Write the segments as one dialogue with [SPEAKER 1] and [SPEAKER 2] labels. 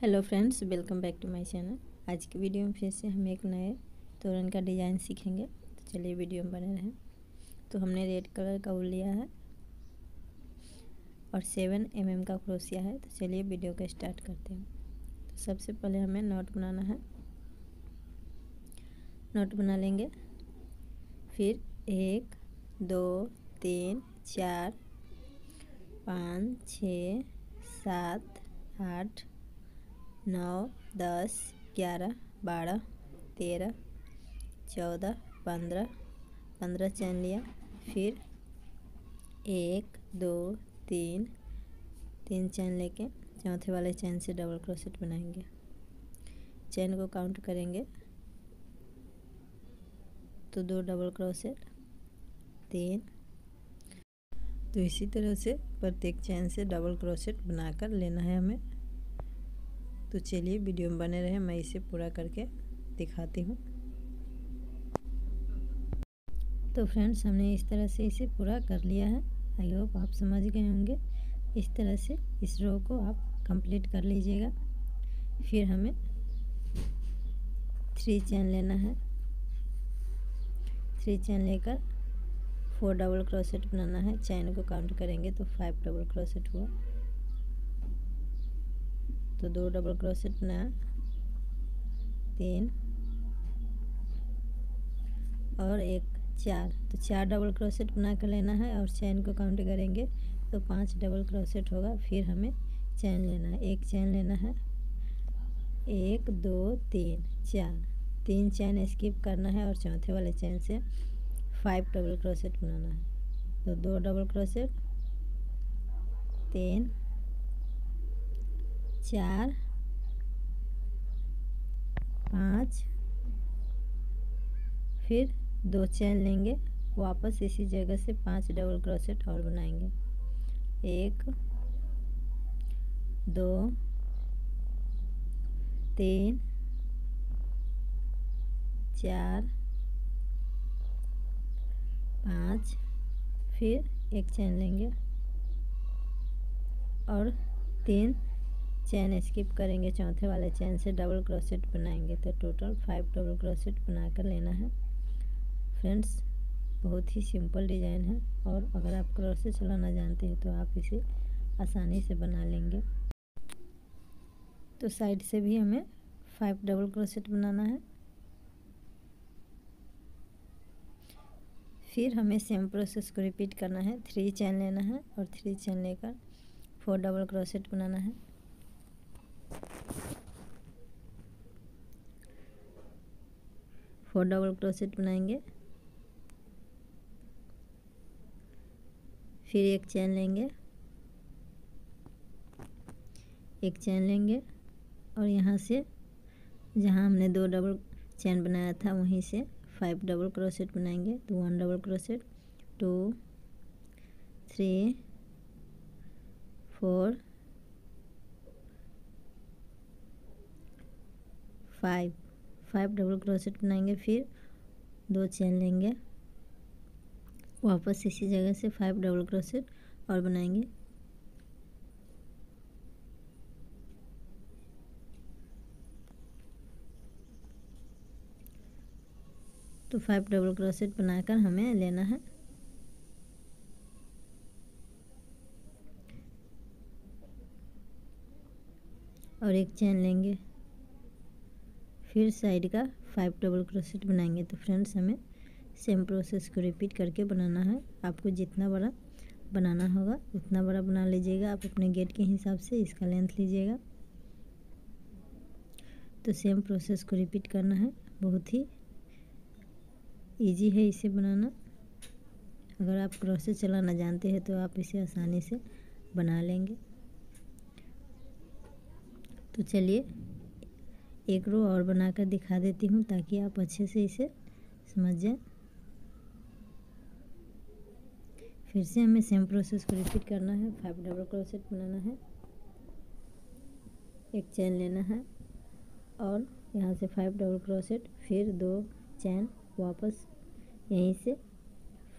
[SPEAKER 1] Hello friends, welcome back to my channel. आज की video में फिर से हम एक नए तोरण का डिज़ाइन सीखेंगे। तो चलिए वीडियो में बने रहें। तो हमने रेड कलर का उल लिया है और सेवन एम mm का क्रोसिया है। तो चलिए वीडियो का स्टार्ट करते हैं। तो सबसे पहले हमें नोट बनाना है। नोट बना लेंगे। फिर एक, दो, तीन, चार, पाँच, छ, सात, आठ नौ, दस, ग्यारह, बारह, तेरह, चौदह, पंद्रह पंद्रह चैन लिया। फिर एक, दो, तीन तीन चैन लेके चौथे वाले चैन से डबल क्रोसेट बनाएँगे। चैन को काउंट करेंगे तो दो डबल क्रोसेट, तीन। तो इसी तरह से प्रत्येक चैन से डबल क्रोसेट बनाकर लेना है हमें। तो चलिए वीडियो में बने रहे, मैं इसे पूरा करके दिखाती हूँ। तो फ्रेंड्स, हमने इस तरह से इसे पूरा कर लिया है। आई होप आप समझ गए होंगे। इस तरह से इस रो को आप कंप्लीट कर लीजिएगा। फिर हमें थ्री चैन लेना है। थ्री चैन लेकर फोर डबल क्रोसेट बनाना है। चैन को काउंट करेंगे तो फाइव डबल क्रोसेट हुआ। तो दो डबल क्रोसेट बनाया तीन। और एक, चार। तो चार डबल क्रोसेट बना कर लेना है और चैन को काउंट करेंगे तो पाँच डबल क्रोसेट होगा। फिर हमें चैन लेना है। एक चैन लेना है। एक, दो, तीन, चार। तीन चैन स्किप करना है और चौथे वाले चैन से फाइव डबल क्रोसेट बनाना है। तो दो डबल क्रोसेट तीन। चार, पाँच, फिर दो चैन लेंगे। वापस इसी जगह से पाँच डबल क्रोसेट और बनाएँगे। एक, दो, तीन, चार, पाँच, फिर एक चैन लेंगे। और तीन चैन स्किप करेंगे, चौथे वाले चैन से डबल क्रोसेट बनाएँगे। तो टोटल फाइव डबल क्रोसेट बनाकर लेना है। फ्रेंड्स बहुत ही सिंपल डिज़ाइन है और अगर आप क्रोसेट चलाना जानते हैं तो आप इसे आसानी से बना लेंगे। तो साइड से भी हमें फाइव डबल क्रोसेट बनाना है। फिर हमें सेम प्रोसेस को रिपीट करना है। थ्री चैन लेना है और थ्री चैन लेकर फोर डबल क्रोसेट बनाना है। फोर डबल क्रोसेट बनाएँगे। फिर एक चैन लेंगे। एक चैन लेंगे और यहाँ से जहाँ हमने दो डबल चैन बनाया था वहीं से फाइव डबल क्रोसेट बनाएँगे। तो one double crochet, two, three, four, five. Five double crochet बनाएँगे, फिर दो चैन लेंगे। वापस इसी जगह से फाइव डबल क्रोसेट और बनाएँगे। तो फाइव डबल क्रोसेट बनाकर हमें लेना है। और एक चैन लेंगे। फिर साइड का फाइव डबल क्रोसेट बनाएँगे। तो फ्रेंड्स हमें सेम प्रोसेस को रिपीट करके बनाना है। आपको जितना बड़ा बनाना होगा, उतना बड़ा बना लीजिएगा। आप अपने गेट के हिसाब से इसका लेंथ लीजिएगा। तो सेम प्रोसेस को रिपीट करना है। बहुत ही इजी है इसे बनाना। अगर आप क्रोसेस चलाना जानते हैं तो आप इसे आसानी से बना लेंगे। तो चलिए एक रो और बनाकर दिखा देती हूँ ताकि आप अच्छे से इसे समझ जाए। फिर से हमें सेम प्रोसेस को रिपीट करना है। फाइव डबल क्रोसेट बनाना है। एक चैन लेना है। और यहाँ से फाइव डबल क्रोसेट फिर दो चैन वापस यहीं से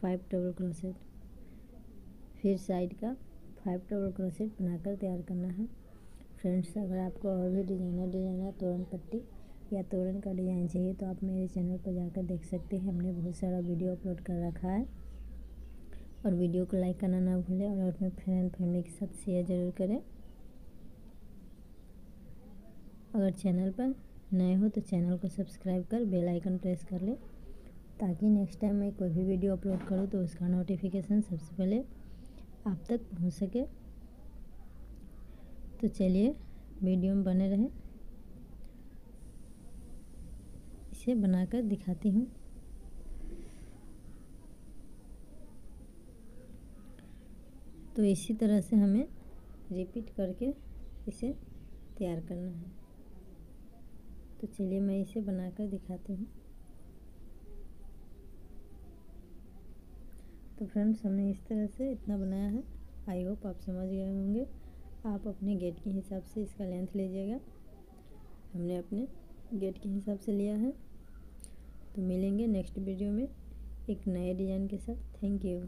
[SPEAKER 1] फाइव डबल क्रोसेट फिर साइड का फाइव डबल क्रोसेट बनाकर तैयार करना है। फ्रेंड्स, अगर आपको और भी डिज़ाइनर डिज़ाइनर तोरण पट्टी या तोरण का डिज़ाइन चाहिए तो आप मेरे चैनल पर जाकर देख सकते हैं। हमने बहुत सारा वीडियो अपलोड कर रखा है। और वीडियो को लाइक करना ना भूलें और अपने फ्रेंड फैमिली के साथ शेयर ज़रूर करें। अगर चैनल पर नए हो तो चैनल को सब्सक्राइब कर बेल आइकन प्रेस कर ले, ताकि नेक्स्ट टाइम मैं कोई भी वीडियो अपलोड करूँ तो उसका नोटिफिकेशन सबसे पहले आप तक पहुँच सके। तो चलिए वीडियो में बने रहें। इसे बनाकर दिखाती हूँ। तो इसी तरह से हमें रिपीट करके इसे तैयार करना है। तो चलिए मैं इसे बनाकर दिखाती हूँ। तो फ्रेंड्स हमने इस तरह से इतना बनाया है। आई होप आप समझ गए होंगे। आप अपने गेट के हिसाब से इसका लेंथ लीजिएगा। हमने अपने गेट के हिसाब से लिया है। तो मिलेंगे नेक्स्ट वीडियो में एक नए डिज़ाइन के साथ। Thank you.